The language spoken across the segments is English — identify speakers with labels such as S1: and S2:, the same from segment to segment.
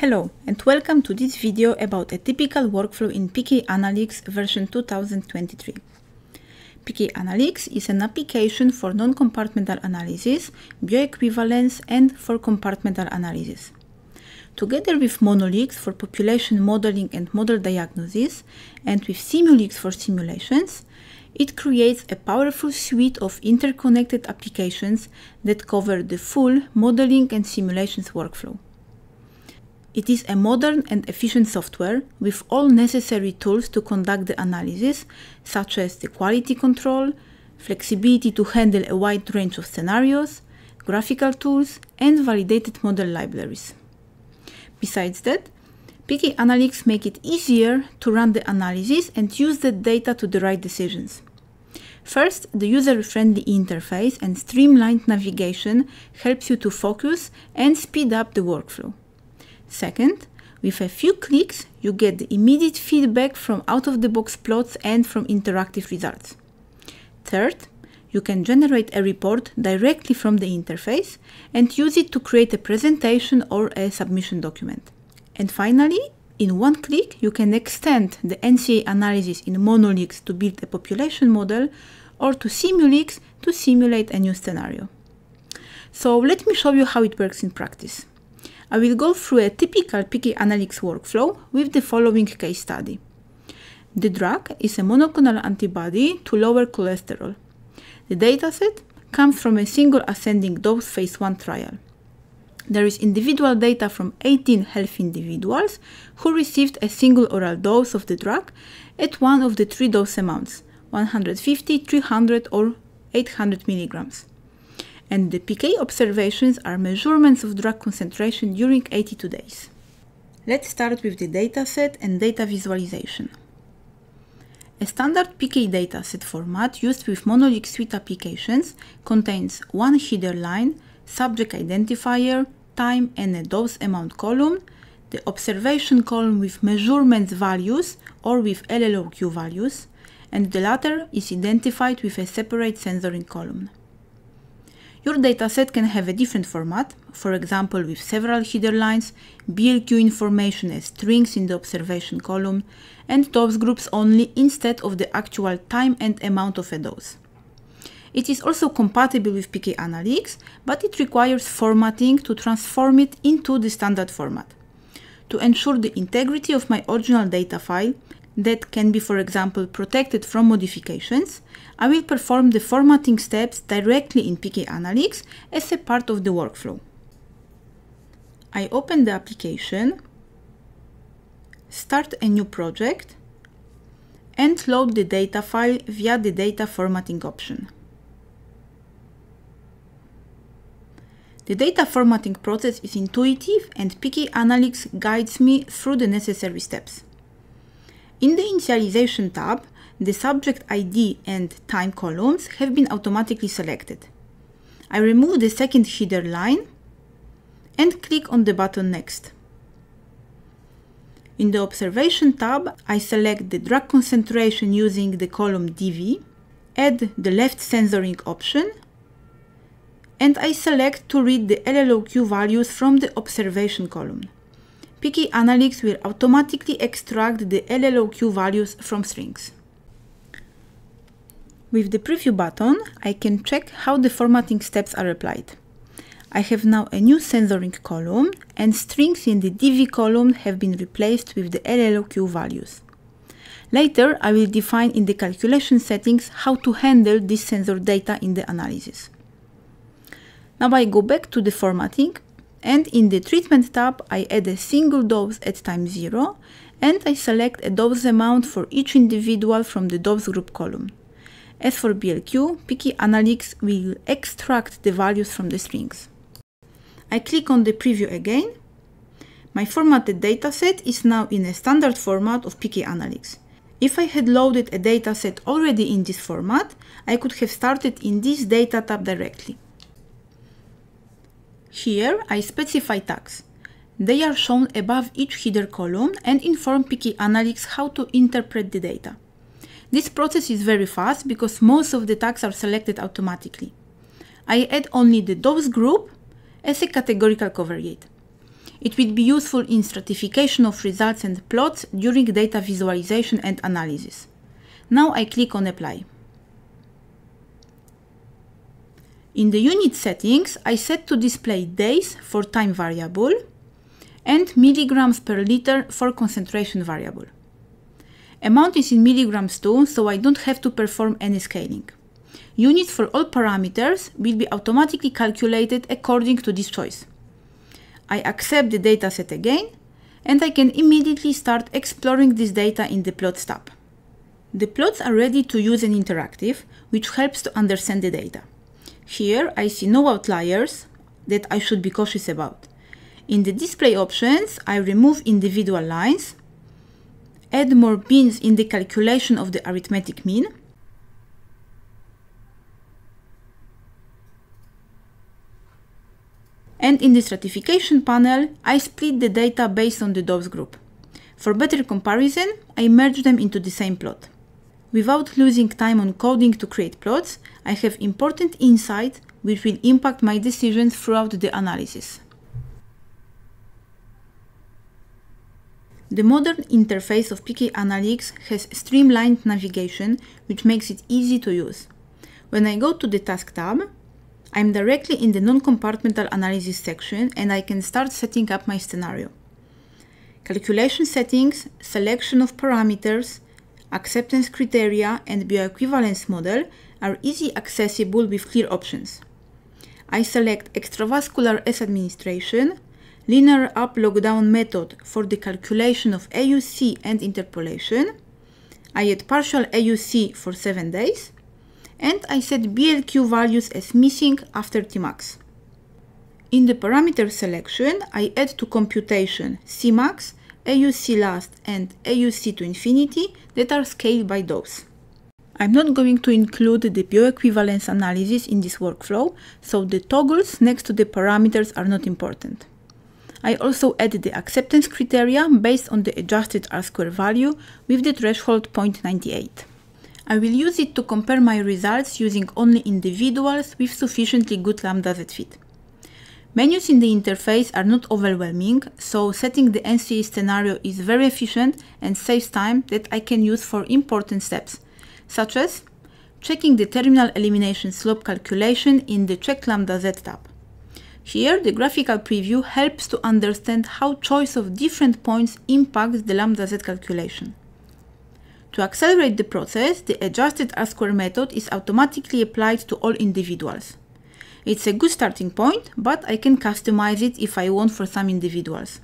S1: Hello and welcome to this video about a typical workflow in PKanalix version 2023. PKanalix is an application for non-compartmental analysis, bioequivalence and for compartmental analysis. Together with Monolix for population modeling and model diagnosis and with Simulx for simulations, it creates a powerful suite of interconnected applications that cover the full modeling and simulations workflow. It is a modern and efficient software with all necessary tools to conduct the analysis, such as the quality control, flexibility to handle a wide range of scenarios, graphical tools, and validated model libraries. Besides that, PKanalix make it easier to run the analysis and use the data to the right decisions. First, the user-friendly interface and streamlined navigation helps you to focus and speed up the workflow. Second, with a few clicks, you get the immediate feedback from out-of-the-box plots and from interactive results. Third, you can generate a report directly from the interface and use it to create a presentation or a submission document. And finally, in one click, you can extend the NCA analysis in Monolix to build a population model or to Simulx to simulate a new scenario. So let me show you how it works in practice. I will go through a typical PKanalix workflow with the following case study. The drug is a monoclonal antibody to lower cholesterol. The dataset comes from a single ascending dose phase 1 trial. There is individual data from 18 healthy individuals who received a single oral dose of the drug at one of the three dose amounts 150, 300, or 800 milligrams and the PK observations are measurements of drug concentration during 82 days. Let's start with the dataset and data visualization. A standard PK dataset format used with Monolix Suite applications contains one header line, subject identifier, time and a dose amount column, the observation column with measurements values or with LLOQ values, and the latter is identified with a separate censoring column. Your dataset can have a different format, for example with several header lines, BLQ information as strings in the observation column, and dose groups only instead of the actual time and amount of a dose. It is also compatible with PKanalix, but it requires formatting to transform it into the standard format. To ensure the integrity of my original data file, that can be, for example, protected from modifications, I will perform the formatting steps directly in PKanalix as a part of the workflow. I open the application, start a new project, and load the data file via the data formatting option. The data formatting process is intuitive and PKanalix guides me through the necessary steps. In the Initialization tab, the subject ID and time columns have been automatically selected. I remove the second header line and click on the button Next. In the Observation tab, I select the drug concentration using the column DV, add the left censoring option, and I select to read the LLOQ values from the observation column. PKanalix will automatically extract the LLOQ values from strings. With the preview button, I can check how the formatting steps are applied. I have now a new censoring column and strings in the DV column have been replaced with the LLOQ values. Later, I will define in the calculation settings how to handle this sensor data in the analysis. Now I go back to the formatting and in the treatment tab, I add a single dose at time 0 and I select a dose amount for each individual from the dose group column. As for BLQ, PKanalix will extract the values from the strings. I click on the preview again. My formatted dataset is now in a standard format of PKanalix. If I had loaded a dataset already in this format, I could have started in this data tab directly. Here I specify tags. They are shown above each header column and inform PK Analytics how to interpret the data. This process is very fast because most of the tags are selected automatically. I add only the dose group as a categorical covariate. It will be useful in stratification of results and plots during data visualization and analysis. Now I click on Apply. In the unit settings, I set to display days for time variable and milligrams per liter for concentration variable. Amount is in milligrams too, so I don't have to perform any scaling. Units for all parameters will be automatically calculated according to this choice. I accept the dataset again, and I can immediately start exploring this data in the Plots tab. The plots are ready to use and interactive, which helps to understand the data. Here I see no outliers that I should be cautious about. In the display options, I remove individual lines, add more bins in the calculation of the arithmetic mean, and in the stratification panel, I split the data based on the dose group. For better comparison, I merge them into the same plot. Without losing time on coding to create plots, I have important insight which will impact my decisions throughout the analysis. The modern interface of PKanalix has streamlined navigation, which makes it easy to use. When I go to the Task tab, I'm directly in the non-compartmental analysis section and I can start setting up my scenario. Calculation settings, selection of parameters, acceptance criteria and bioequivalence model are easy accessible with clear options. I select extravascular S administration, linear up-log-down method for the calculation of AUC and interpolation, I add partial AUC for 7 days, and I set BLQ values as missing after Tmax. In the parameter selection, I add to computation Cmax, AUC last and AUC to infinity that are scaled by those. I'm not going to include the bioequivalence analysis in this workflow, so the toggles next to the parameters are not important. I also add the acceptance criteria based on the adjusted R-square value with the threshold 0.98. I will use it to compare my results using only individuals with sufficiently good lambda z fit. Menus in the interface are not overwhelming, so setting the NCA scenario is very efficient and saves time that I can use for important steps, such as checking the terminal elimination slope calculation in the Check Lambda Z tab. Here, the graphical preview helps to understand how choice of different points impacts the lambda z calculation. To accelerate the process, the adjusted R-square method is automatically applied to all individuals. It's a good starting point, but I can customize it if I want for some individuals.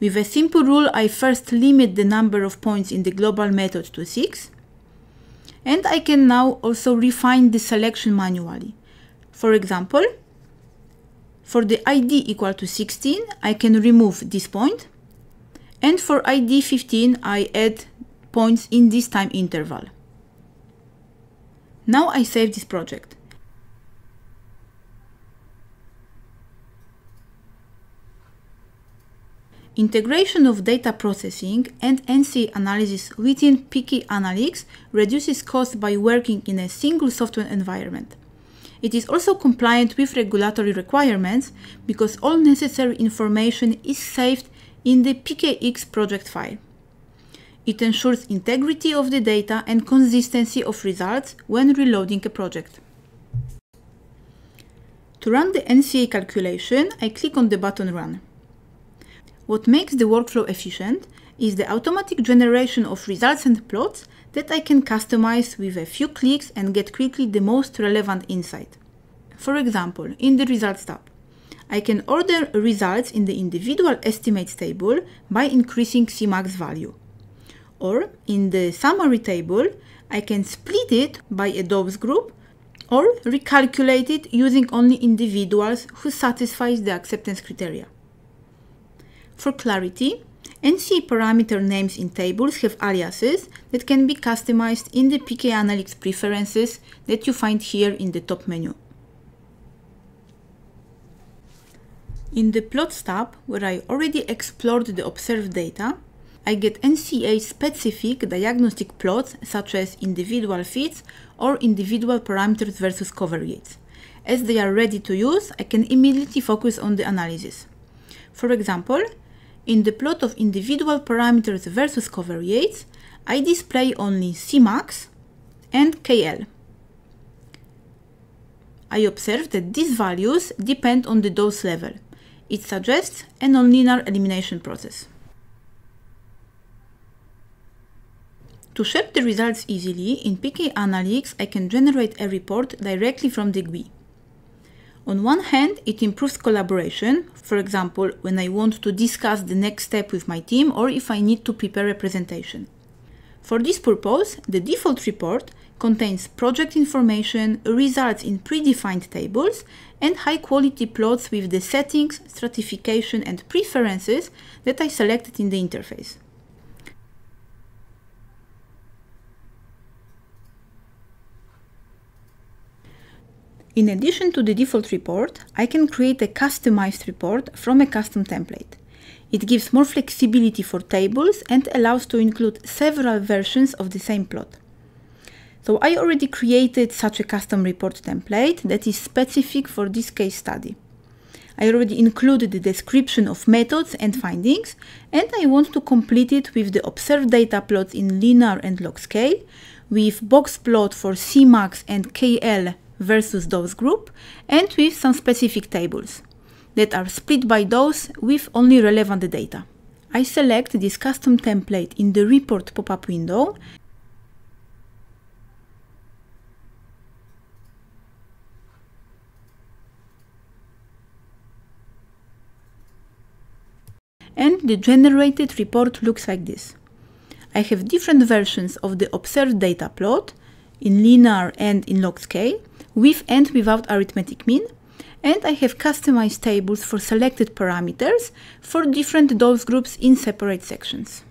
S1: With a simple rule, I first limit the number of points in the global method to 6, and I can now also refine the selection manually. For example, for the ID equal to 16, I can remove this point, and for ID 15, I add points in this time interval. Now I save this project. Integration of data processing and NC analysis within PKanalix reduces cost by working in a single software environment. It is also compliant with regulatory requirements because all necessary information is saved in the PKX project file. It ensures integrity of the data and consistency of results when reloading a project. To run the NCA calculation, I click on the button Run. What makes the workflow efficient is the automatic generation of results and plots that I can customize with a few clicks and get quickly the most relevant insight. For example, in the Results tab, I can order results in the individual estimates table by increasing Cmax value or in the summary table, I can split it by a dose group or recalculate it using only individuals who satisfy the acceptance criteria. For clarity, NCA parameter names in tables have aliases that can be customized in the PKanalix preferences that you find here in the top menu. In the Plots tab, where I already explored the observed data, I get NCA-specific diagnostic plots such as individual fits or individual parameters versus covariates. As they are ready to use, I can immediately focus on the analysis. For example, in the plot of individual parameters versus covariates, I display only Cmax and KL. I observe that these values depend on the dose level. It suggests a nonlinear elimination process. To share the results easily, in PKanalix I can generate a report directly from the GUI. On one hand, it improves collaboration, for example, when I want to discuss the next step with my team or if I need to prepare a presentation. For this purpose, the default report contains project information, results in predefined tables, and high-quality plots with the settings, stratification, and preferences that I selected in the interface. In addition to the default report, I can create a customized report from a custom template. It gives more flexibility for tables and allows to include several versions of the same plot. So I already created such a custom report template that is specific for this case study. I already included the description of methods and findings, and I want to complete it with the observed data plots in linear and log scale, with box plot for Cmax and KL versus dose group, and with some specific tables that are split by dose with only relevant data. I select this custom template in the report pop-up window and the generated report looks like this. I have different versions of the observed data plot in linear and in log scale, with and without arithmetic mean, and I have customized tables for selected parameters for different dose groups in separate sections.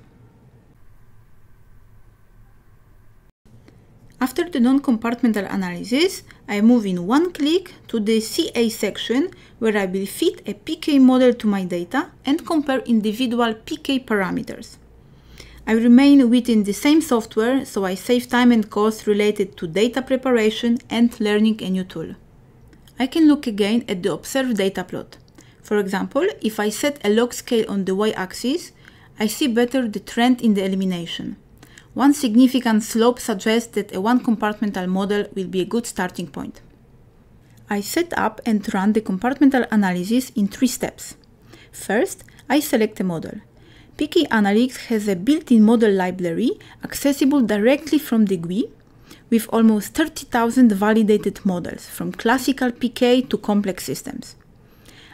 S1: After the non-compartmental analysis, I move in one click to the CA section where I will fit a PK model to my data and compare individual PK parameters. I remain within the same software, so I save time and cost related to data preparation and learning a new tool. I can look again at the observed data plot. For example, if I set a log scale on the y-axis, I see better the trend in the elimination. One significant slope suggests that a one-compartmental model will be a good starting point. I set up and run the compartmental analysis in three steps. First, I select a model. PKanalix has a built-in model library accessible directly from the GUI with almost 30,000 validated models from classical PK to complex systems.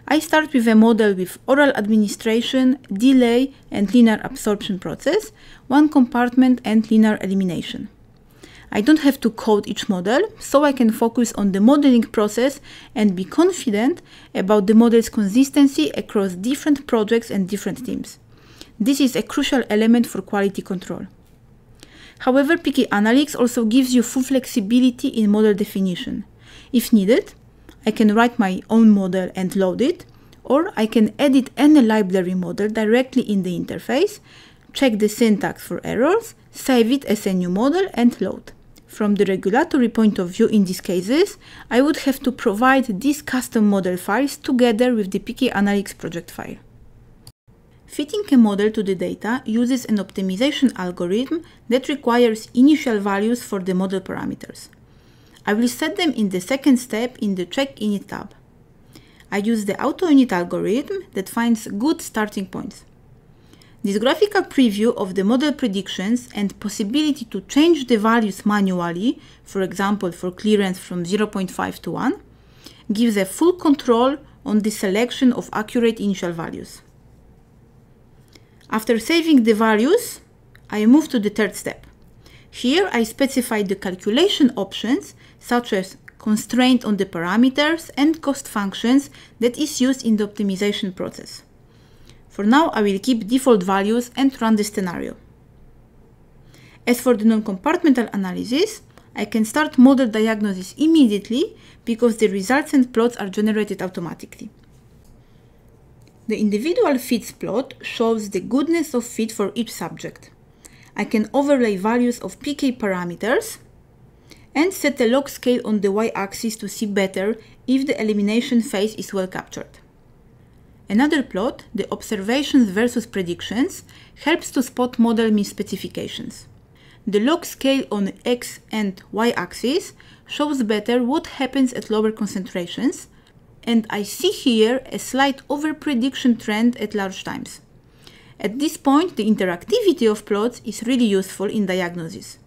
S1: I start with a model with oral administration, delay and linear absorption process, one compartment and linear elimination. I don't have to code each model, so I can focus on the modeling process and be confident about the model's consistency across different projects and different teams. This is a crucial element for quality control. However, PKanalix also gives you full flexibility in model definition. If needed, I can write my own model and load it, or I can edit any library model directly in the interface, check the syntax for errors, save it as a new model and load. From the regulatory point of view in these cases, I would have to provide these custom model files together with the PKanalix project file. Fitting a model to the data uses an optimization algorithm that requires initial values for the model parameters. I will set them in the second step in the Check Init tab. I use the AutoInit algorithm that finds good starting points. This graphical preview of the model predictions and possibility to change the values manually, for example for clearance from 0.5 to 1, gives a full control on the selection of accurate initial values. After saving the values, I move to the third step. Here I specify the calculation options such as constraint on the parameters and cost functions that is used in the optimization process. For now I will keep default values and run the scenario. As for the non-compartmental analysis, I can start model diagnosis immediately because the results and plots are generated automatically. The individual fits plot shows the goodness of fit for each subject. I can overlay values of PK parameters and set a log scale on the y-axis to see better if the elimination phase is well captured. Another plot, the observations versus predictions, helps to spot model misspecifications. The log scale on x and y axis shows better what happens at lower concentrations, and I see here a slight overprediction trend at large times. At this point, the interactivity of plots is really useful in diagnosis.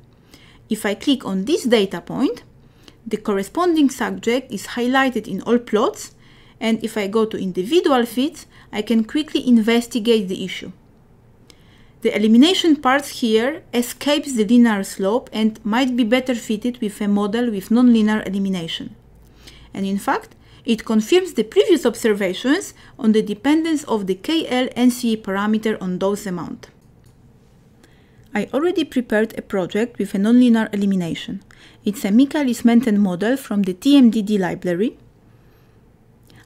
S1: If I click on this data point, the corresponding subject is highlighted in all plots and if I go to individual fits, I can quickly investigate the issue. The elimination parts here escapes the linear slope and might be better fitted with a model with nonlinear elimination. And in fact, it confirms the previous observations on the dependence of the KL NCE parameter on dose amount. I already prepared a project with a nonlinear elimination. It's a Michaelis-Menten model from the TMDD library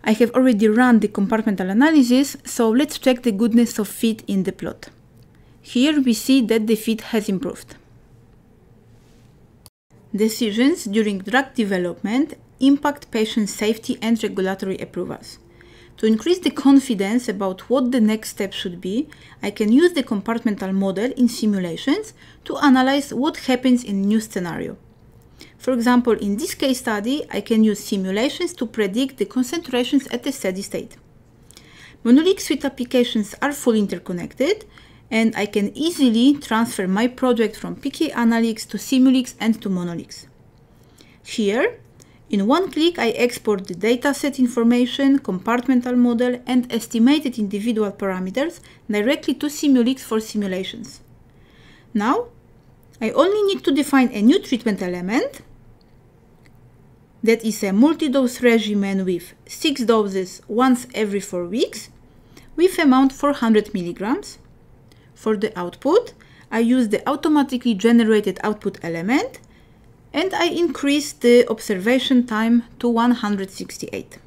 S1: I have already run the compartmental analysis, so let's check the goodness of fit in the plot. Here we see that the fit has improved. Decisions during drug development impact patient safety and regulatory approvals. To increase the confidence about what the next step should be, I can use the compartmental model in simulations to analyze what happens in new scenario. For example, in this case study, I can use simulations to predict the concentrations at a steady state. Monolix suite applications are fully interconnected, and I can easily transfer my project from PKanalix to Simulx and to Monolix. Here, in one click, I export the dataset information, compartmental model, and estimated individual parameters directly to Simulx for simulations. Now, I only need to define a new treatment element that is a multi-dose regimen with 6 doses once every 4 weeks with amount 400 milligrams. For the output, I use the automatically generated output element and I increase the observation time to 168.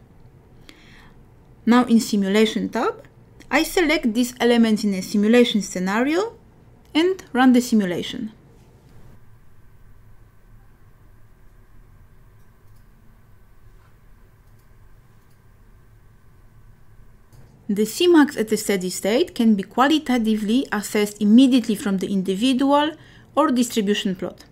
S1: Now in Simulation tab, I select these elements in a simulation scenario and run the simulation. The Cmax at a steady state can be qualitatively assessed immediately from the individual or distribution plot.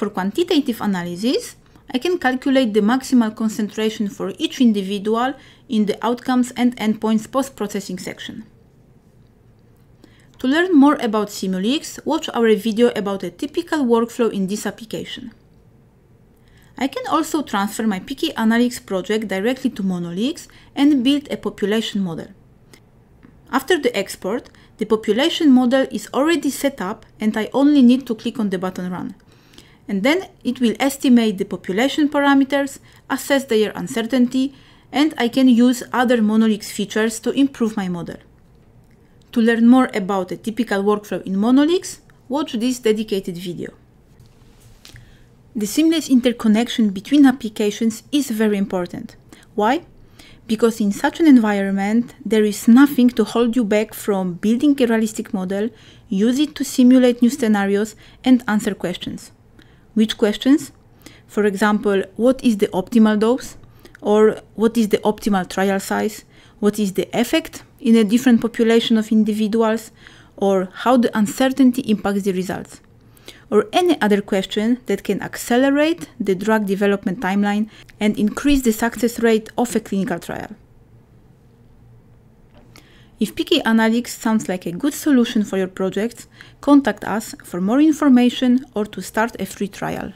S1: For quantitative analysis, I can calculate the maximal concentration for each individual in the outcomes and endpoints post-processing section. To learn more about Simulx, watch our video about a typical workflow in this application. I can also transfer my PKanalix project directly to Monolix and build a population model. After the export, the population model is already set up and I only need to click on the button Run. And then it will estimate the population parameters, assess their uncertainty, and I can use other Monolix features to improve my model. To learn more about a typical workflow in Monolix, watch this dedicated video. The seamless interconnection between applications is very important. Why? Because in such an environment, there is nothing to hold you back from building a realistic model, use it to simulate new scenarios, and answer questions. Which questions? For example, what is the optimal dose? Or what is the optimal trial size? What is the effect in a different population of individuals? Or how the uncertainty impacts the results? or any other question that can accelerate the drug development timeline and increase the success rate of a clinical trial. If PKanalix sounds like a good solution for your project, contact us for more information or to start a free trial.